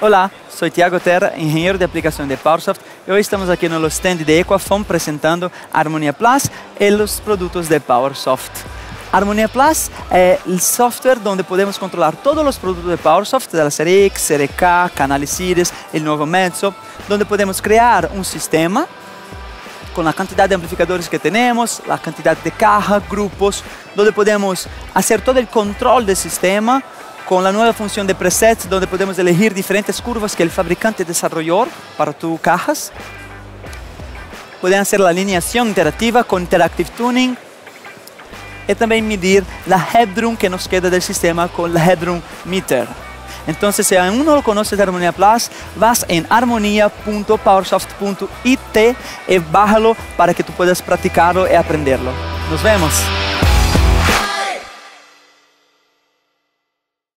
Olá, sou Tiago Terra, engenheiro de aplicação de PowerSoft e hoje estamos aqui no stand de Equafon apresentando Harmonia Plus e os produtos de PowerSoft. Harmonia Plus é o software onde podemos controlar todos os produtos de PowerSoft, da série X, série K, canales Sirius, o novo Mezzo, onde podemos criar um sistema com a quantidade de amplificadores que temos, a quantidade de caja, grupos, onde podemos fazer todo o controle do sistema con la nueva función de presets donde podemos elegir diferentes curvas que el fabricante desarrolló para tus cajas. Pueden hacer la alineación interactiva con Interactive Tuning y también medir la headroom que nos queda del sistema con la headroom meter. Entonces, si aún no lo conoces de Harmonia Plus, vas en harmonia.powersoft.it y bájalo para que tú puedas practicarlo y aprenderlo. Nos vemos.